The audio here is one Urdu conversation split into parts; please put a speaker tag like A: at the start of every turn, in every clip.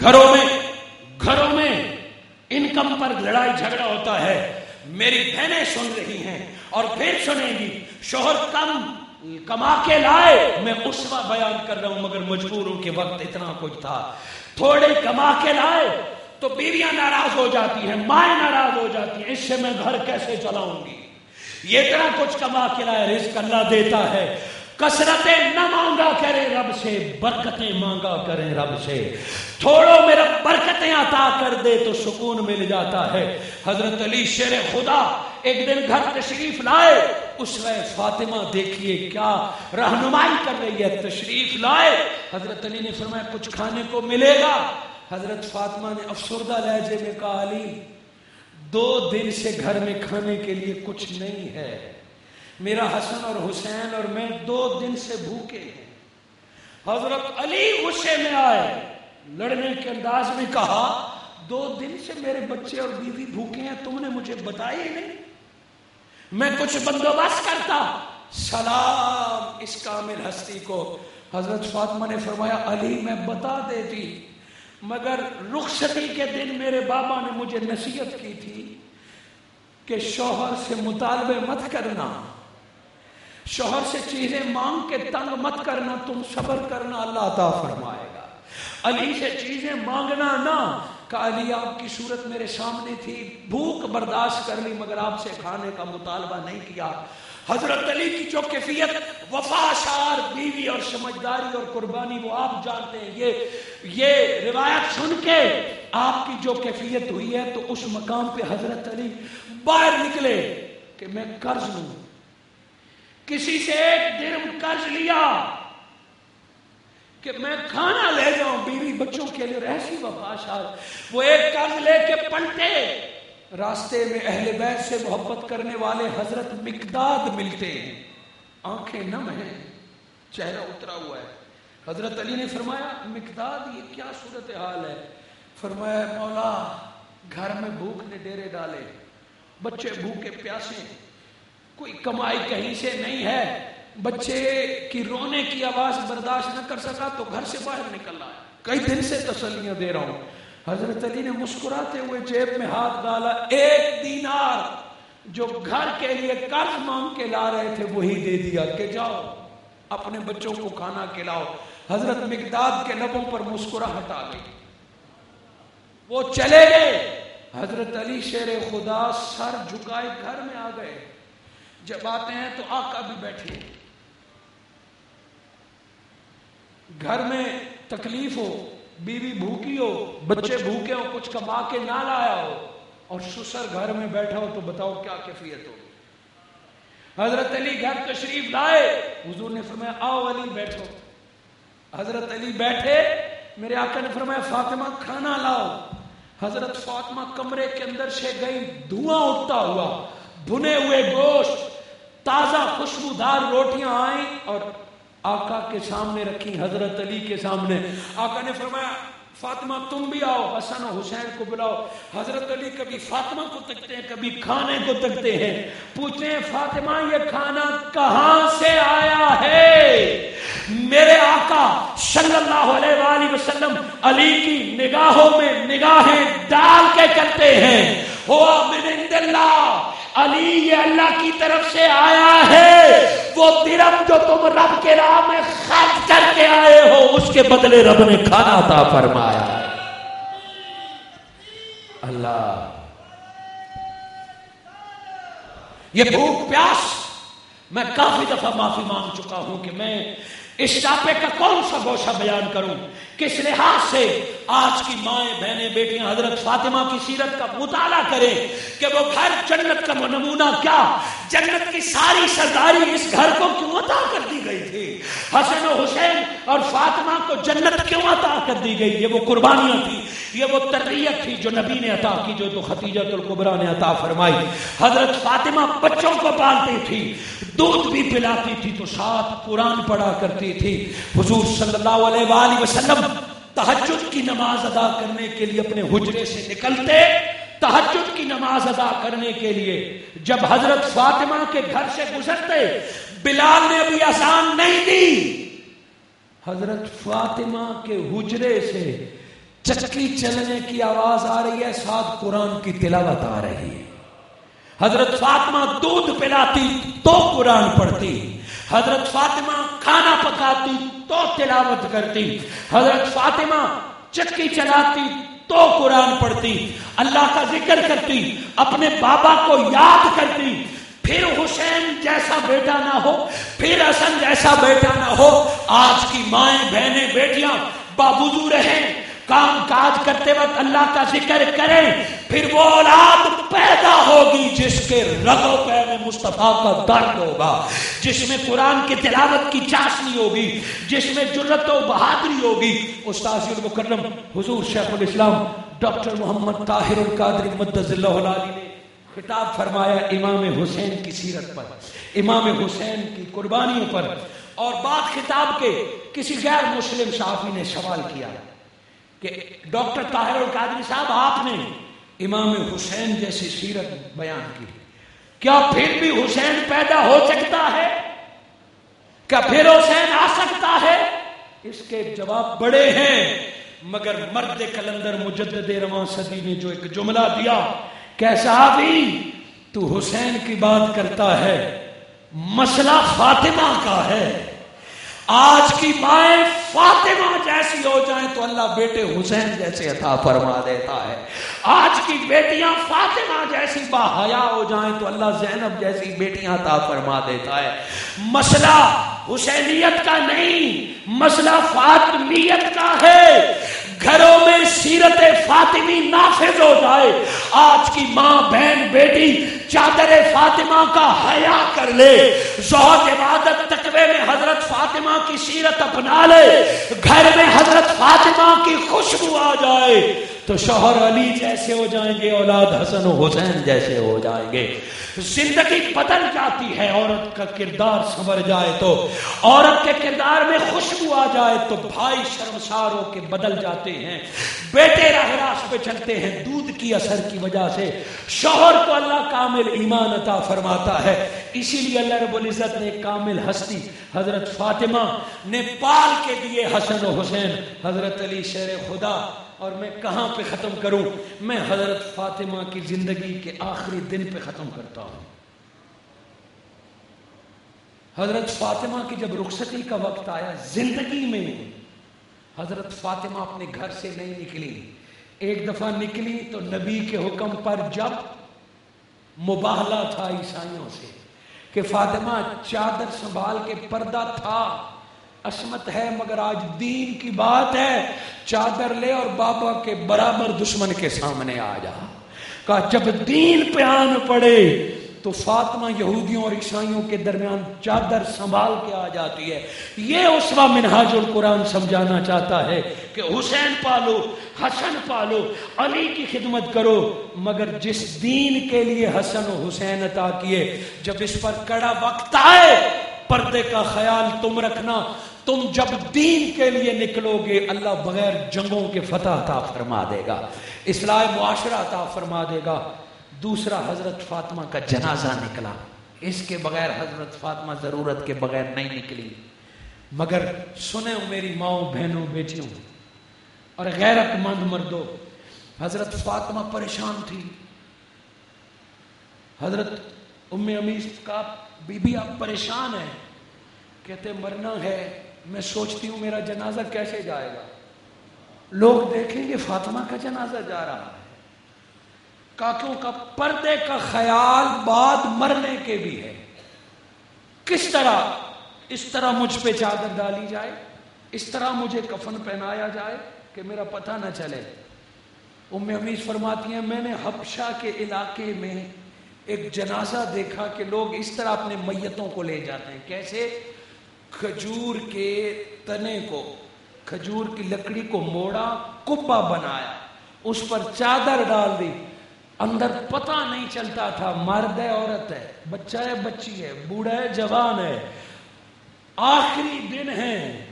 A: گھروں میں گھروں میں انکم پر لڑائی جھگڑا ہوتا ہے۔ میری بہنیں سن رہی ہیں اور پھر سنیں گی، شوہر کم، کما کے لائے۔ میں اس وقت بیان کر رہا ہوں، مگر مجبوروں کے وقت اتنا کچھ تھا۔ تھوڑے کما کے لائے تو بیویاں ناراض ہو جاتی ہیں، مائیں ناراض ہو جاتی ہیں، اس سے میں گھر کیسے چلاؤں گی؟ یہ اتنا کچھ کما کے لائے، رزق اللہ دیتا ہے۔ کسرتیں نہ مانگا کریں رب سے، برکتیں مانگا کریں رب سے۔ تھوڑوں میں رب برکتیں عطا کر دے تو سکون مل جاتا ہے۔ حضرت علی شیر خدا ایک دن گھر تشریف لائے۔ اس میں فاطمہ دیکھیے کیا رہنمائی کر رہی ہے۔ تشریف لائے۔ حضرت علی نے فرمایا، کچھ کھانے کو ملے گا؟ حضرت فاطمہ نے افسردہ لہجے میں کہا، علی، دو دن سے گھر میں کھانے کے لیے کچھ نہیں ہے۔ میرا حسن اور حسین اور میں دو دن سے بھوکے ہیں۔ حضرت علی غصے میں آئے۔ لڑنے کے انداز میں کہا، دو دن سے میرے بچے اور بیوی بھوکے ہیں، تم نے مجھے بتایا ہی نہیں۔ میں کچھ بندوبست کرتا۔ سلام، اس کامل ہستی کو۔ حضرت فاطمہ نے فرمایا، علی، میں بتا دیتی۔ مگر رخصتی کے دن میرے بابا نے مجھے نصیحت کی تھی کہ شوہر سے مطالبے مت کرنا۔ شوہر سے چیزیں مانگ کے تنگ مت کرنا، تم صبر کرنا، اللہ عطا فرمائے گا۔ علی سے چیزیں مانگنا نہ، کہ علی آپ کی صورت میرے سامنے تھی، بھوک برداشت کر لی، مگر آپ سے کھانے کا مطالبہ نہیں کیا۔ حضرت علی کی جو کیفیت، وفا شار، بیوی اور سمجھداری اور قربانی، وہ آپ جانتے ہیں۔ یہ یہ روایت سن کے آپ کی جو کیفیت ہوئی ہے، تو اس مقام پہ حضرت علی باہر نکلے کہ میں قرض لوں۔ کسی سے ایک درم قرض لیا کہ میں کھانا لے جاؤں بیوی بچوں کے لیے ایسی وفا شار وہ ایک قرض لے کے پلٹے۔ راستے میں اہل بیت سے محبت کرنے والے حضرت مقداد ملتے ہیں۔ آنکھیں نم ہیں، چہرہ اترا ہوا ہے۔ حضرت علی نے فرمایا، مقداد، یہ کیا صورت حال ہے؟ فرمایا، مولا، گھر میں بھوک نے ڈیرے ڈالے۔ بچے بھوکے پیاسے۔ کوئی کمائی کہیں سے نہیں ہے۔ بچے کی رونے کی آواز برداشت نہ کر سکا تو گھر سے باہر نکل آیا۔ کئی دن سے تسلیاں دے رہا ہوں۔ حضرت علی نے مسکراتے ہوئے جیب میں ہاتھ ڈالا۔ ایک دینار جو گھر کے لیے قرض مانگ کے لا رہے تھے وہی دے دیا کہ جاؤ، اپنے بچوں کو کھانا کھلاؤ۔ حضرت مقداد کے لبوں پر مسکرا ہٹا گئی۔ وہ چلے گئے۔ حضرت علی شیر خدا سر جھکائے گھر میں آ گئے۔ جب آتے ہیں تو آقا بھی بیٹھے گھر میں تکلیف ہو، بیوی بھوکی ہو، بچے بھوکے ہو کچھ کما کے نہ لایا ہو، اور سسر گھر میں بیٹھا ہو تو بتاؤ کیا کیفیت ہو۔ حضرت علی گھر تشریف لائے، حضور نے فرمایا، آؤ علی بیٹھو۔ حضرت علی بیٹھے، میرے آقا نے فرمایا، فاطمہ کھانا لاؤ۔ حضرت فاطمہ کمرے کے اندر سے گئی، دھواں اٹھتا ہوا، بھنے ہوئے گوشت تازہ خوشبودار روٹیاں آئیں اور آقا کے سامنے رکھی، حضرت علی کے سامنے۔ آقا نے فرمایا، فاطمہ تم بھی آؤ، حسن و حسین کو بلاؤ۔ حضرت علی کبھی فاطمہ کو تکتے ہیں، کبھی کھانے کو تکتے ہیں۔ پوچھتے ہیں، فاطمہ، یہ کھانا کہاں سے آیا ہے؟ میرے آقا صلی اللہ علیہ وآلہ وسلم علی کی نگاہوں میں نگاہیں ڈال کے کرتے ہیں۔ ہوا من اللہ علی یہ اللہ کی طرف سے آیا ہے۔ وہ درم جو تم رب کے راہ میں خرچ کر کے آئے ہو، اس کے بدلے رب نے کھانا تھا فرمایا۔ اللہ۔ یہ بھوک پیاس، میں کافی دفعہ معافی مانگ چکا ہوں کہ میں اس ٹاپے کا کون سا گوشہ بیان کروں؟ کس لحاظ سے آج کی مائیں، بہنیں، بیٹیاں، حضرت فاطمہ کی سیرت کا مطالعہ کریں کہ وہ گھر جنت کا نمونہ کیا؟ جنت کی ساری سرداری اس گھر کو کیوں عطا کر دی گئی تھی؟ حسن و حسین اور فاطمہ کو جنت کیوں عطا کر دی گئی؟ یہ وہ قربانیاں تھی یہ وہ تربیت تھی جو نبی نے عطا کی، جو تو ختیجت القبرا نے عطا فرمائی۔ حضرت فاطمہ بچوں کو پالتی تھی دودھ بھی پلاتی تھی تو ساتھ قرآن پڑھا کرتی تھی۔ حضور صلی اللہ علیہ وآلہ وسلم تحجد کی نماز ادا کرنے کے لیے اپنے حجرے سے نکلتے۔ تحجد کی نماز ادا کرنے کے لیے جب حضرت فاطمہ کے گھر سے گزرتے، بلال نے ابھی آسان نہیں دی۔ حضرت فاطمہ کے حجرے سے چچکی چلنے کی آواز آ رہی ہے، ساتھ قرآن کی تلاوت آ رہی ہے۔ حضرت فاطمہ دودھ پلاتی تو قرآن پڑھتی، حضرت فاطمہ کھانا پکاتی تو تلاوت کرتی، حضرت فاطمہ چکی چلاتی تو قرآن پڑھتی، اللہ کا ذکر کرتی، اپنے بابا کو یاد کرتی، پھر حسین جیسا بیٹا نہ ہو، پھر حسن جیسا بیٹا نہ ہو، آج کی مائیں بہنیں بیٹیاں بابو رہیں۔ کام کاج کرتے وقت اللہ کا ذکر کریں پھر وہ اولاد پیدا ہوگی جس کے رگو پہ میں مصطفیٰ کا درد ہوگا، جس میں قرآن کی تلاوت کی چاشنی ہوگی، جس میں جرت و بہادری ہوگی۔ استاذ المکرم، حضور شیخ الاسلام ڈاکٹر محمد طاہر القادری مدز اللہ علیہ نے خطاب فرمایا امام حسین کی سیرت پر، امام حسین کی قربانیوں پر۔ اور بات خطاب کے کسی غیر مسلم صحافی نے سوال کیا۔ کہ ڈاکٹر طاہر القادری صاحب، آپ نے امام حسین جیسی سیرت بیان کی۔ کیا پھر بھی حسین پیدا ہو سکتا ہے؟ کیا پھر حسین آ سکتا ہے؟ اس کے جواب بڑے ہیں، مگر مرد کلندر مجدد رواں صدی نے جو ایک جملہ دیا کیسا بھی تو حسین کی بات کرتا ہے، مسئلہ فاطمہ کا ہے۔ آج کی مائیں فاطمہ جیسی ہو جائیں تو اللہ بیٹے حسین جیسے عطا فرما دیتا ہے۔ آج کی بیٹیاں فاطمہ جیسی با ہو جائیں تو اللہ زینب جیسی بیٹیاں عطا فرما دیتا ہے۔ مسئلہ حسینیت کا نہیں، مسئلہ فاطمیت کا ہے۔ گھروں میں سیرت فاطمی نافذ ہو جائے۔ آج کی ماں بہن بیٹی چادر فاطمہ کا حیا کر لے۔ زہد عبادت میں حضرت فاطمہ کی سیرت اپنا لے، گھر میں حضرت فاطمہ کی خوشبو آ جائے۔ تو شوہر علی جیسے ہو جائیں گے، اولاد حسن و حسین جیسے ہو جائیں گے۔ زندگی بدل جاتی ہے، عورت کا کردار سنور جائے تو، عورت کے کردار میں خوشبو آ جائے تو بھائی شرمسار ہو کے بدل جاتے ہیں۔ بیٹے راہ راست پہ چلتے ہیں، دودھ کی اثر کی وجہ سے۔ شوہر کو اللہ کامل ایمان عطا فرماتا ہے۔ اسی لیے اللہ رب العزت نے کامل ہستی حضرت فاطمہ نے پال کے دیے حسن و حسین، حضرت علی شیر خدا اور میں کہاں پہ ختم کروں؟ میں حضرت فاطمہ کی زندگی کے آخری دن پہ ختم کرتا ہوں۔ حضرت فاطمہ کی جب رخصتی کا وقت آیا زندگی میں، حضرت فاطمہ اپنے گھر سے نہیں نکلی۔ ایک دفعہ نکلی تو نبی کے حکم پر جب مباہلہ تھا عیسائیوں سے کہ فاطمہ چادر سنبھال کے پردہ تھا۔ عصمت ہے مگر آج دین کی بات ہے۔ چادر لے اور بابا کے برابر دشمن کے سامنے آ جا۔ کہا، جب دین پہ آن پڑے تو فاطمہ یہودیوں اور عیسائیوں کے درمیان چادر سنبھال کے آ جاتی ہے۔ یہ اسوا منہاج القرآن سمجھانا چاہتا ہے کہ حسین پالو، حسن پالو، علی کی خدمت کرو، مگر جس دین کے لیے حسن و حسین عطا کیے، جب اس پر کڑا وقت آئے پردے کا خیال تم رکھنا، تم جب دین کے لیے نکلو گے اللہ بغیر جنگوں کے فتح عطا فرما دے گا، اصلاح معاشرہ عطا فرما دے گا۔ دوسرا، حضرت فاطمہ کا جنازہ نکلا۔ اس کے بغیر حضرت فاطمہ ضرورت کے بغیر نہیں نکلی۔ مگر سنیں میری ماؤں، بہنوں، بیٹیوں، اور غیرت مند مردوں، حضرت فاطمہ پریشان تھی۔ حضرت ام امیس کا بی بی آپ پریشان ہیں کہتے مرنا ہے۔ میں سوچتی ہوں، میرا جنازہ کیسے جائے گا؟ لوگ دیکھیں گے، فاطمہ کا جنازہ جا رہا ہے۔ کاکیوں کا پردے کا خیال بعد مرنے کے بھی ہے۔ کس طرح اس طرح مجھ پہ چادر ڈالی جائے؟ اس طرح مجھے کفن پہنایا جائے کہ میرا پتہ نہ چلے۔ ام امیز فرماتی ہیں، میں نے حبشہ کے علاقے میں ایک جنازہ دیکھا کہ لوگ اس طرح اپنے میتوں کو لے جاتے ہیں۔ کیسے؟ کھجور کے تنے کو، کھجور کی لکڑی کو موڑا، کبا بنایا۔ اس پر چادر ڈال دی۔ اندر پتہ نہیں چلتا تھا، مرد ہے، عورت ہے، بچہ ہے، بچی ہے، بوڑھا ہے، جوان ہے۔ آخری دن ہے۔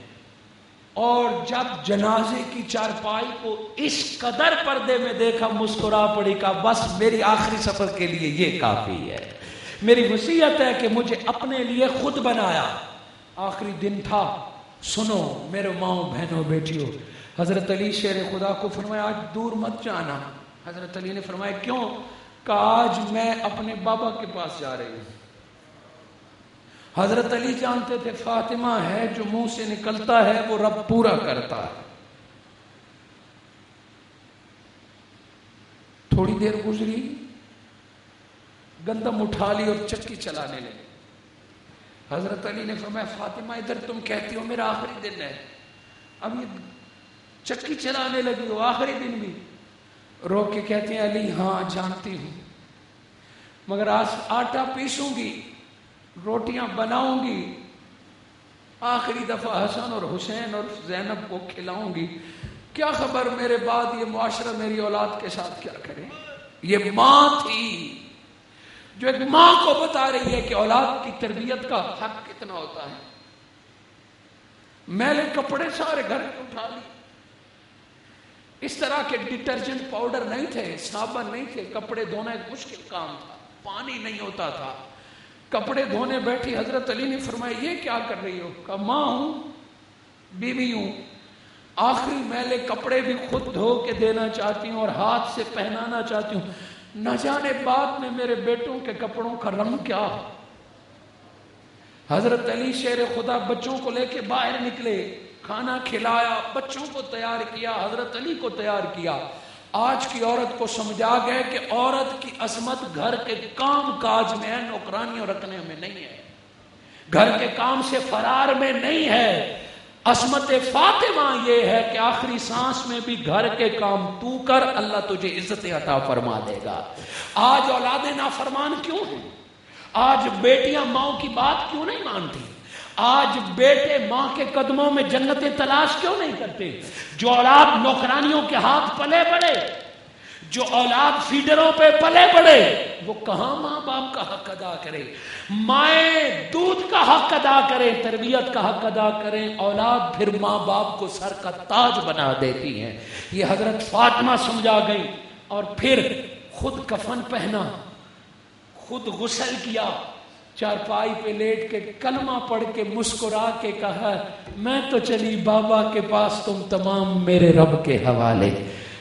A: اور جب جنازے کی چارپائی کو اس قدر پردے میں دیکھا، مسکرا پڑی کا، بس میری آخری سفر کے لیے یہ کافی ہے۔ میری وسیعت ہے کہ مجھے اپنے لیے خود بنایا۔ آخری دن تھا۔ سنو میرے ماؤں، بہنوں، بیٹیوں، حضرت علی شیر خدا کو فرمایا، آج دور مت جانا۔ حضرت علی نے فرمایا، کیوں؟ کہ آج میں اپنے بابا کے پاس جا رہی ہوں۔ حضرت علی جانتے تھے فاطمہ ہے جو منہ سے نکلتا ہے، وہ رب پورا کرتا ہے۔ تھوڑی دیر گزری، گندم اٹھا لی اور چکی چلانے لگے۔ حضرت علی نے فرمایا، فاطمہ ادھر تم کہتی ہو، میرا آخری دن ہے۔ اب یہ چکی چلانے لگی ہو آخری دن بھی۔ رو کے کہتے ہیں، علی ہاں جانتی ہوں۔ مگر آج آٹا پیسوں گی۔ روٹیاں بناؤں گی۔ آخری دفعہ حسن اور حسین اور زینب کو کھلاؤں گی۔ کیا خبر میرے بعد یہ معاشرہ میری اولاد کے ساتھ کیا کرے؟ یہ ماں تھی۔ جو ایک ماں کو بتا رہی ہے کہ اولاد کی تربیت کا حق کتنا ہوتا ہے۔ میلے کپڑے سارے گھر اٹھا لی اس طرح کے ڈٹرجنٹ پاؤڈر نہیں تھے، صابن نہیں تھے، کپڑے دھونا ایک مشکل کام تھا، پانی نہیں ہوتا تھا۔ کپڑے دھونے بیٹھی حضرت علی نے فرمایا، یہ کیا کر رہی ہو؟ کہ ماں ہوں، بیوی ہوں، آخری میلے کپڑے بھی خود دھو کے دینا چاہتی ہوں اور ہاتھ سے پہنانا چاہتی ہوں۔ نہ جانے بعد میں میرے بیٹوں کے کپڑوں کا رنگ کیا حضرت علی شیر خدا بچوں کو لے کے باہر نکلے، کھانا کھلایا، بچوں کو تیار کیا، حضرت علی کو تیار کیا۔ آج کی عورت کو سمجھا گئے کہ عورت کی عظمت گھر کے کام کاج میں ہے نوکرانیوں رکھنے میں نہیں ہے۔ گھر کے کام سے فرار میں نہیں ہے۔ عصمت فاطمہ یہ ہے کہ آخری سانس میں بھی گھر کے کام تو کر، اللہ تجھے عزت عطا فرما دے گا۔ آج اولاد نافرمان کیوں ہیں؟ آج بیٹیاں ماں کی بات کیوں نہیں مانتی؟ آج بیٹے ماں کے قدموں میں جنت تلاش کیوں نہیں کرتے؟ جو اولاد نوکرانیوں کے ہاتھ پلے بڑے جو اولاد فیڈروں پہ پلے پڑے وہ کہاں ماں باپ کا حق ادا کرے؟ مائیں دودھ کا حق ادا کریں، تربیت کا حق ادا کریں، اولاد پھر ماں باپ کو سر کا تاج بنا دیتی ہیں۔ یہ حضرت فاطمہ سمجھا گئی اور پھر خود کفن پہنا، خود غسل کیا۔ چارپائی پہ لیٹ کے کلمہ پڑھ کے مسکرا کے کہا، میں تو چلی بابا کے پاس، تم تمام میرے رب کے حوالے۔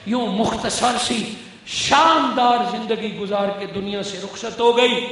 A: یوں مختصر سی شاندار زندگی گزار کے دنیا سے رخصت ہو گئی۔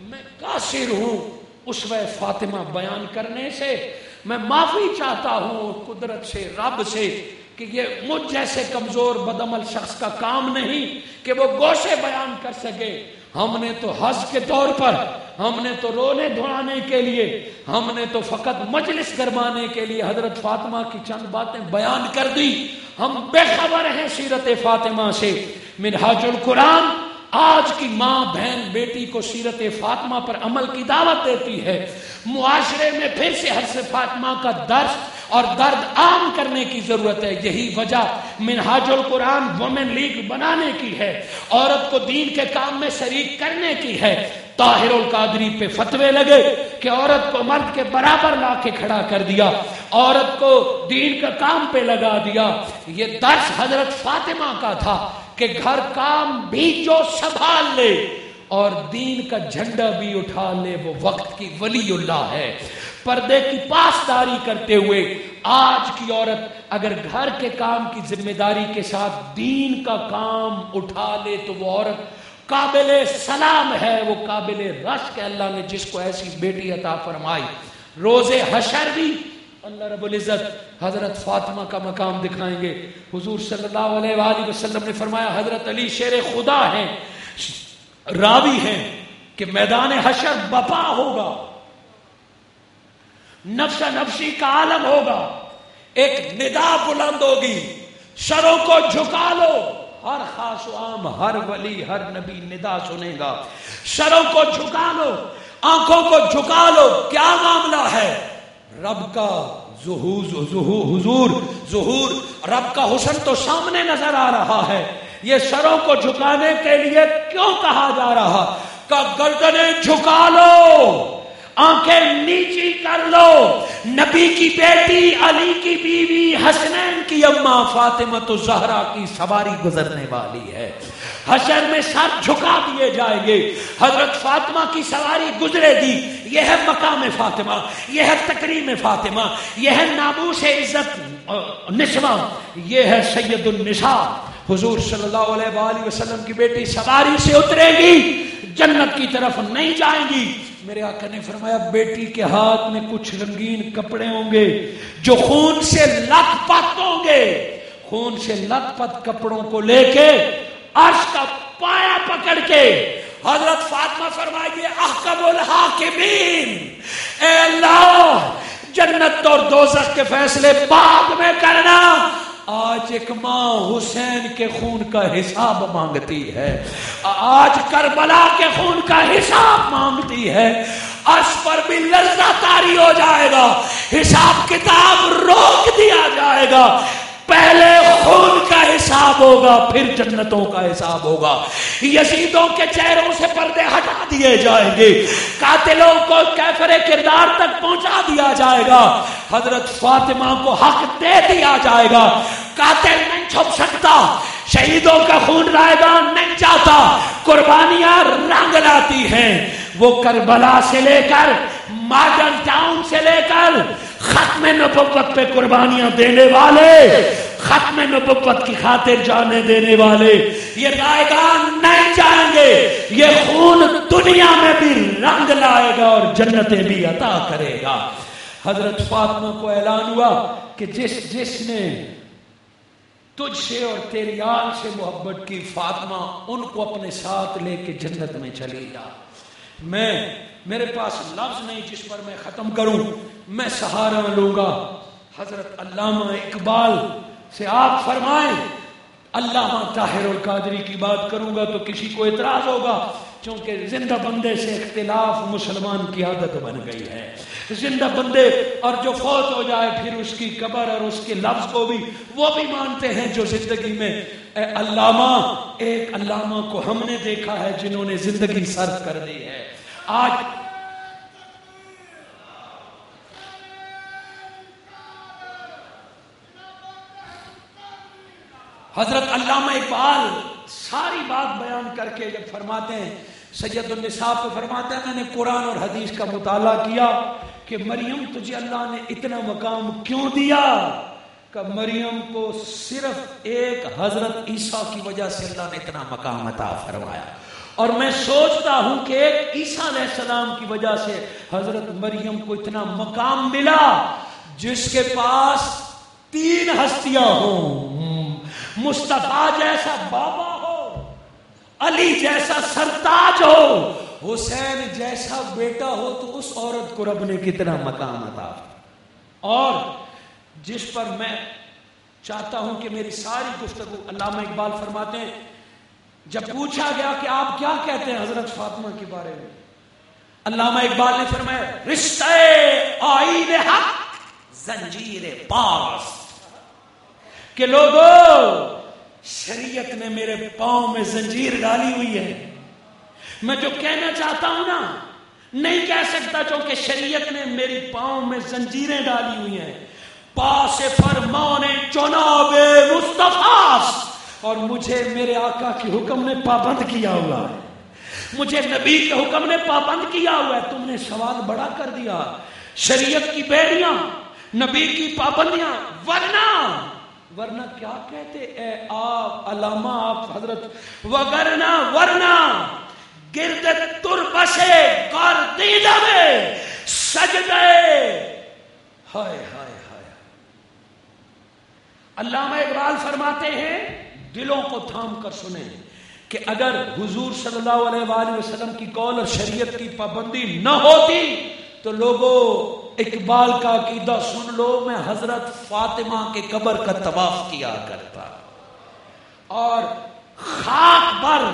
A: میں قاصر ہوں اس و فاطمہ بیان کرنے سے۔ میں معافی چاہتا ہوں قدرت سے، رب سے کہ یہ مجھ جیسے کمزور بدعمل شخص کا کام نہیں کہ وہ گوشے بیان کر سکے۔ ہم نے تو حج کے طور پر، ہم نے تو رونے دھوانے کے لیے، ہم نے تو فقط مجلس گرمانے کے لیے حضرت فاطمہ کی چند باتیں بیان کر دی۔ ہم بے خبر ہیں سیرت فاطمہ سے۔ منہاج القرآن آج کی ماں بہن بیٹی کو سیرت فاطمہ پر عمل کی دعوت دیتی ہے۔ معاشرے میں پھر سے حضرت فاطمہ کا درس اور درد عام کرنے کی ضرورت ہے۔ یہی وجہ منہاج القرآن وومن لیگ بنانے کی ہے۔ عورت کو دین کے کام میں شریک کرنے کی ہے۔ طاہر القادری پہ فتوے لگے کہ عورت کو مرد کے برابر لا کے کھڑا کر دیا۔ عورت کو دین کا کام پہ لگا دیا۔ یہ درس حضرت فاطمہ کا تھا۔ کہ گھر کام بھی جو سنبھال لے اور دین کا جھنڈا بھی اٹھا لے، وہ وقت کی ولی اللہ ہے۔ پردے کی پاسداری کرتے ہوئے آج کی عورت اگر گھر کے کام کی ذمہ داری کے ساتھ دین کا کام اٹھا لے تو وہ عورت قابل سلام ہے، وہ قابل رشک اللہ نے جس کو ایسی بیٹی عطا فرمائی روز حشر بھی اللہ رب العزت حضرت فاطمہ کا مقام دکھائیں گے۔ حضور صلی اللہ علیہ وآلہ وسلم نے فرمایا، حضرت علی شیر خدا ہیں، راوی ہیں کہ میدان حشر بپا ہوگا۔ نفس نفسی کا عالم ہوگا۔ ایک ندا بلند ہوگی۔ شروں کو جھکا لو۔ ہر خاص و عام، ہر ولی، ہر نبی ندا سنے گا۔ شروں کو جھکا لو، آنکھوں کو جھکا لو۔ کیا معاملہ ہے؟ رب کا ظہور حضور ظہور رب کا حسن تو سامنے نظر آ رہا ہے۔ یہ سروں کو جھکانے کے لیے کیوں کہا جا رہا؟ کا گردنیں جھکا لو، آنکھیں نیچی کر لو۔ نبی کی بیٹی علی کی بیوی حسنین کی اماں فاطمہ تو زہرا کی سواری گزرنے والی ہے۔ حشر میں سر جھکا دیے جائیں گے۔ حضرت فاطمہ کی سواری گزرے گی۔ یہ ہے مقام فاطمہ۔ یہ ہے تقریم فاطمہ۔ یہ ہے ناموس عزت۔ نسواں۔ یہ ہے سید النساء حضور صلی اللہ علیہ وآلہ وسلم کی بیٹی سواری سے اترے گی۔ جنت کی طرف نہیں جائیں گی۔ میرے آقا نے فرمایا، بیٹی کے ہاتھ میں کچھ رنگین کپڑے ہوں گے جو خون سے لت پت ہوں گے۔ خون سے لت پت کپڑوں کو لے کے عرش کا پایا پکڑ کے حضرت فاطمہ فرمائیے، احکم الحاکمین۔ اے اللہ، جنت اور دوزخ کے فیصلے بعد میں کرنا۔ آج ایک ماں حسین کے خون کا حساب مانگتی ہے۔ آج کربلا کے خون کا حساب مانگتی ہے۔ اس پر بھی لذا تاری ہو جائے گا۔ حساب کتاب روک دیا جائے گا۔ پہلے خون کا حساب ہوگا، پھر جنتوں کا حساب ہوگا۔ یزیدوں کے چہروں سے پردے ہٹا دیے جائیں گے۔ قاتلوں کو کیفر کردار تک پہنچا دیا جائے گا۔ حضرت فاطمہ کو حق دے دیا جائے گا۔ قاتل نہیں چھپ سکتا۔ شہیدوں کا خون رائے گا نہیں چاہتا قربانیاں رنگ لاتی ہیں۔ وہ کربلا سے لے کر ماڈل ٹاؤن سے لے کر ختم نبوت پہ قربانیاں دینے والے، ختم نبوت کی خاطر جانے دینے والے۔ یہ رائےگان نہیں جائیں گے، یہ خون دنیا میں بھی رنگ لائے گا اور جنتیں بھی عطا کرے گا۔ حضرت فاطمہ کو اعلان ہوا کہ جس جس نے تجھ سے اور تیری آل سے محبت کی، فاطمہ ان کو اپنے ساتھ لے کے جنت میں چلی جا۔ میں میرے پاس لفظ نہیں جس پر میں ختم کروں، میں سہارا لوں گا۔ حضرت علامہ اقبال سے آپ فرمائیں، علامہ طاہر القادری کی بات کروں گا تو کسی کو اعتراض ہوگا، چونکہ زندہ بندے سے اختلاف مسلمان کی عادت بن گئی ہے۔ زندہ بندے اور جو فوت ہو جائے، پھر اس کی قبر اور اس کے لفظ کو بھی، وہ بھی مانتے ہیں جو زندگی میں اے علامہ، ایک علامہ کو ہم نے دیکھا ہے جنہوں نے زندگی صرف کر دی ہے۔ آج حضرت علامہ اقبال ساری بات بیان کر کے جب فرماتے ہیں، سید النساء پہ فرماتے ہیں میں نے قرآن اور حدیث کا مطالعہ کیا کہ مریم، تجھے اللہ نے اتنا مقام کیوں دیا؟ کہ مریم کو صرف ایک حضرت عیسیٰ کی وجہ سے اللہ نے اتنا مقام عطا فرمایا۔ اور میں سوچتا ہوں کہ ایک عیسیٰ علیہ السلام کی وجہ سے حضرت مریم کو اتنا مقام ملا جس کے پاس تین ہستیاں ہوں۔ مصطفیٰ جیسا بابا ہو، علی جیسا سرتاج ہو، حسین جیسا بیٹا ہو تو اس عورت کو رب نے کتنا مقام عطا اور جس پر میں چاہتا ہوں کہ میری ساری گفتگو علامہ اقبال فرماتے ہیں۔ جب پوچھا گیا کہ آپ کیا کہتے ہیں حضرت فاطمہ کے بارے میں، علامہ اقبال نے فرمایا رشتے آئین حق، زنجیر پاس۔ کہ لوگوں شریعت نے میرے پاؤں میں زنجیر ڈالی ہوئی ہے۔ میں جو کہنا چاہتا ہوں نا، نہیں کہہ سکتا چونکہ شریعت نے میری پاؤں میں زنجیریں ڈالی ہوئی ہیں۔ پاس فرمان چناب مصطفیٰ اور مجھے میرے آقا کی حکم نے پابند کیا ہوا ہے۔ مجھے نبی کے حکم نے پابند کیا ہوا ہے۔ تم نے سوال بڑا کر دیا۔ شریعت کی بیڑیاں نبی کی پابندیاں، ورنہ ورنہ کیا کہتے؟ اے آپ علامہ، آپ حضرت وگرنا ورنہ، گرد تر بسے کر دیدہ میں سجدے۔ ہائے ہائے۔ علامہ اقبال فرماتے ہیں، دلوں کو تھام کر سنیں کہ اگر حضور صلی اللہ علیہ وآلہ وسلم کی قول اور شریعت کی پابندی نہ ہوتی تو لوگوں اقبال کا عقیدہ سن لو، میں حضرت فاطمہ کے قبر کا طواف کیا کرتا۔ اور خاک پر،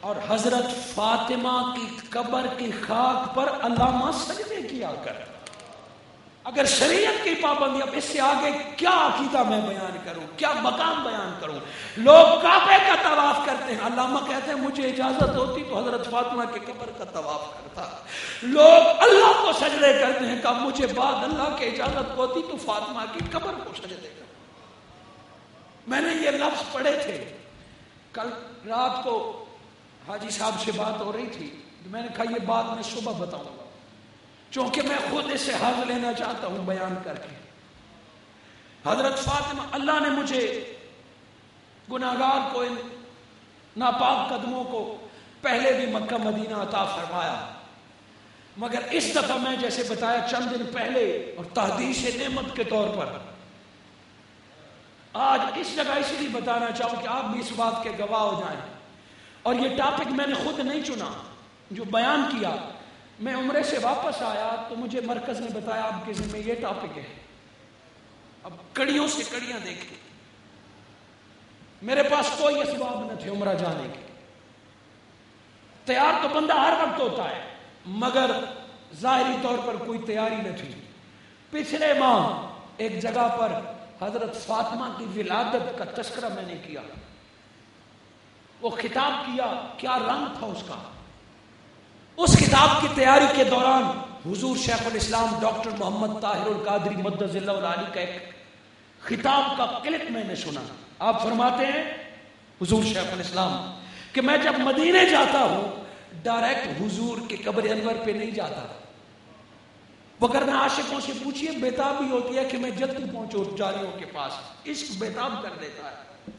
A: اور حضرت فاطمہ کی قبر کی خاک پر علامہ سجدے کیا کرتا۔ اگر شریعت کی پابندی اب اس سے آگے کیا عقیدہ میں بیان کروں، کیا مقام بیان کروں؟ لوگ کعبے کا طواف کرتے ہیں۔ علامہ کہتے ہیں، مجھے اجازت ہوتی تو حضرت فاطمہ کے قبر کا طواف کرتا۔ لوگ اللہ کو سجدے کرتے ہیں کہ مجھے بعد اللہ کی اجازت ہوتی تو فاطمہ کی قبر کو سجدے کرتا۔ میں نے یہ لفظ پڑھے تھے۔ کل رات کو حاجی صاحب سے بات ہو رہی تھی میں نے کہا یہ بات میں صبح بتاؤں گا۔ چونکہ میں خود اسے حض لینا چاہتا ہوں بیان کر کے۔ حضرت فاطمہ، اللہ نے مجھے گناہگار کو، ان ناپاک قدموں کو پہلے بھی مکہ، مدینہ عطا فرمایا۔ مگر اس دفعہ میں جیسے بتایا، چند دن پہلے اور تحدیث نعمت کے طور پر۔ آج اس جگہ اس لیے بتانا چاہوں کہ آپ بھی اس بات کے گواہ ہو جائیں۔ اور یہ ٹاپک میں نے خود نہیں چنا، جو بیان کیا۔ میں عمرے سے واپس آیا تو مجھے مرکز نے بتایا آپ کے ذمہ یہ ٹاپک ہے۔ اب کڑیوں سے کڑیاں دیکھیں۔ میرے پاس کوئی اسباب نہ تھے عمرہ جانے کے۔ تیار تو بندہ ہر وقت ہوتا ہے، مگر ظاہری طور پر کوئی تیاری نہ تھی۔ پچھلے ماہ ایک جگہ پر حضرت فاطمہ کی ولادت کا تذکرہ میں نے کیا۔ وہ خطاب کیا کیا رنگ تھا اس کا؟ اس کتاب کی تیاری کے دوران حضور شیخ الاسلام ڈاکٹر محمد طاہر القادری مدض اللہ علی کا ایک خطاب کا کلپ میں نے سنا۔ آپ فرماتے ہیں حضور شیخ الاسلام کہ میں جب مدینے جاتا ہوں، ڈائریکٹ حضور کے قبر انور پہ نہیں جاتا۔ وگر میں عاشقوں سے پوچھئے بیتاب ہی ہوتی ہے کہ میں جلدی پہنچوں جاریوں کے پاس عشق بیتاب کر دیتا ہے۔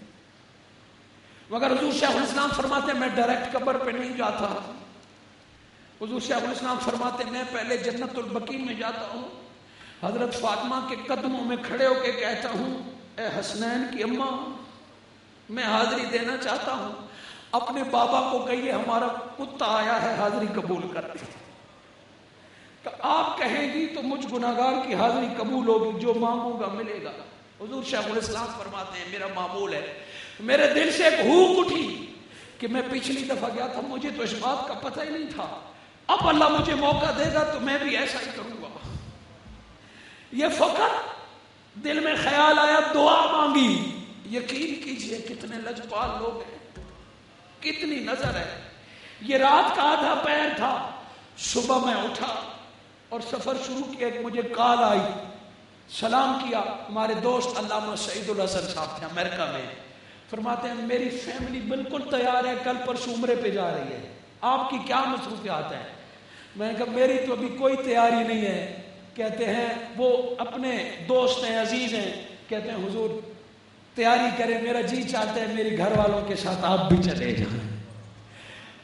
A: مگر حضور شیخ الاسلام فرماتے ہیں، میں ڈائریکٹ قبر پہ نہیں جاتا۔ حضور شیخ الاسلام فرماتے میں پہلے جنت البقی میں جاتا ہوں، حضرت فاطمہ کے قدموں میں کھڑے ہو کے کہتا ہوں، اے حسنین کی اماں، میں حاضری دینا چاہتا ہوں۔ اپنے بابا کو کہیے، ہمارا کتا آیا ہے حاضری قبول کر کہ آپ کہیں گی تو مجھ گناہگار کی حاضری قبول ہوگی، جو مانگوں گا ملے گا۔ حضور شیخ الاسلام فرماتے ہیں، میرا معمول ہے۔ میرے دل سے ایک ہوک اٹھی کہ میں پچھلی دفعہ گیا تھا، مجھے تو اس بات کا پتہ ہی نہیں تھا۔ اب اللہ مجھے موقع دے گا تو میں بھی ایسا ہی کروں گا۔ یہ فقط دل میں خیال آیا، دعا مانگی۔ یقین کیجیے کتنے لجپال لوگ ہیں۔ کتنی نظر ہے۔ یہ رات کا آدھا پیر تھا۔ صبح میں اٹھا اور سفر شروع کیا کہ مجھے کال آئی۔ سلام کیا، ہمارے دوست علامہ سعید الحسن صاحب تھے امریکہ میں۔ فرماتے ہیں، میری فیملی بالکل تیار ہے، کل پر سمرے پہ جا رہی ہے۔ آپ کی کیا مصروفیات ہیں؟ میں نے کہا، میری تو ابھی کوئی تیاری نہیں ہے. کہتے ہیں، وہ اپنے دوست ہیں، عزیز ہیں، کہتے ہیں، حضور، تیاری کریں، میرا جی چاہتا ہے، میری گھر والوں کے ساتھ آپ بھی چلے جائیں.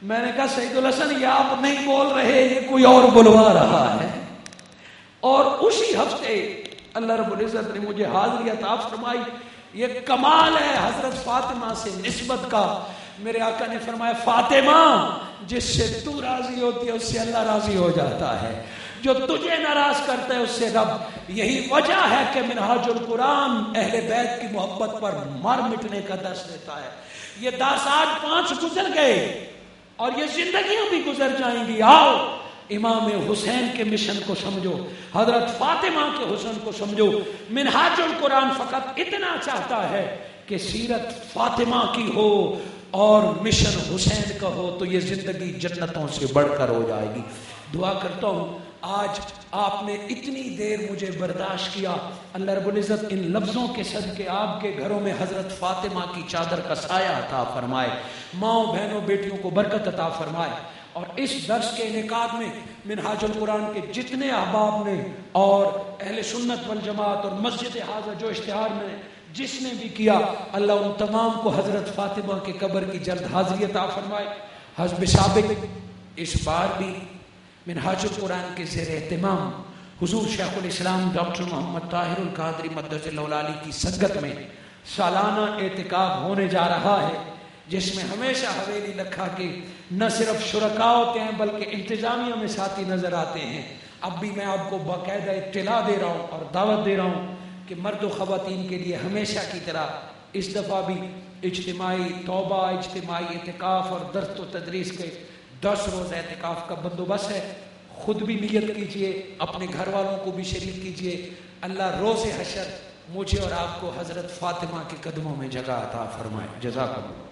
A: میں نے کہا سعید الحسن، یہ آپ نہیں بول رہے، یہ کوئی اور بلوا رہا ہے؟ اور اسی ہفتے اللہ رب العزت نے مجھے حاضری عطا فرمائی، یہ کمال ہے حضرت فاطمہ سے نسبت کا۔ میرے آقا نے فرمایا، فاطمہ، جس سے تو راضی ہوتی ہے، اس سے اللہ راضی ہو جاتا ہے۔ جو تجھے ناراض کرتا ہے، اس سے رب، یہی وجہ ہے کہ منہاج القرآن اہل بیت کی محبت پر مر مٹنے کا دس دیتا ہے۔ یہ دس آٹھ پانچ گزر گئے اور یہ زندگیاں بھی گزر جائیں گی۔ آؤ، امام حسین کے مشن کو سمجھو، حضرت فاطمہ کے حسن کو سمجھو۔ منہاج القرآن فقط اتنا چاہتا ہے کہ سیرت فاطمہ کی ہو۔ اور مشن حسین کا ہو تو یہ زندگی جنتوں سے بڑھ کر ہو جائے گی۔ دعا کرتا ہوں، آج آپ نے اتنی دیر مجھے برداشت کیا۔ اللہ رب العزت ان لفظوں کے صدقے آپ کے گھروں میں حضرت فاطمہ کی چادر کا سایہ عطا فرمائے۔ ماؤں بہنوں بیٹیوں کو برکت عطا فرمائے۔ اور اس درس کے انعقاد میں منہاج القرآن کے جتنے احباب نے اور اہل سنت والجماعت اور مسجد حاضر جو اشتہار میں جس نے بھی کیا، اللہ ان تمام کو حضرت فاطمہ کے قبر کی جلد حاضری عطا فرمائے۔ حزب سابق اس بار بھی منہاج القرآن کے زیر اہتمام حضور شیخ الاسلام ڈاکٹر محمد طاہر القادری مدرس اللہ علی کی سنگت میں سالانہ اعتکاب ہونے جا رہا ہے، جس میں ہمیشہ حویلی لکھا کے نہ صرف شرکا ہوتے ہیں، بلکہ انتظامیہ میں ساتھی نظر آتے ہیں۔ اب بھی میں آپ کو باقاعدہ اطلاع دے رہا ہوں اور دعوت دے رہا ہوں کہ مرد و خواتین کے لیے ہمیشہ کی طرح اس دفعہ بھی اجتماعی توبہ، اجتماعی اعتکاف اور درست و تدریس کے دس روز اعتکاف کا بندوبست ہے۔ خود بھی نیت کیجیے، اپنے گھر والوں کو بھی شریک کیجیے۔ اللہ روز حشر مجھے اور آپ کو حضرت فاطمہ کے قدموں میں جگہ عطا فرمائے۔ جزاک اللہ۔